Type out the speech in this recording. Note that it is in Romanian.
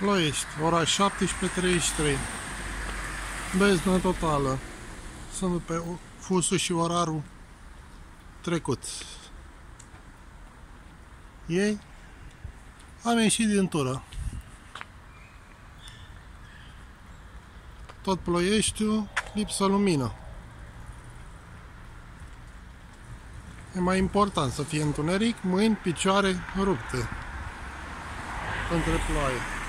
Ploiești, ora 17.33. Beznă totală. Sunt pe fusul și orarul trecut. Ei am ieșit din tură. Tot Ploieștiu, lipsă lumină. E mai important să fie întuneric, mâini, picioare rupte între ploaie.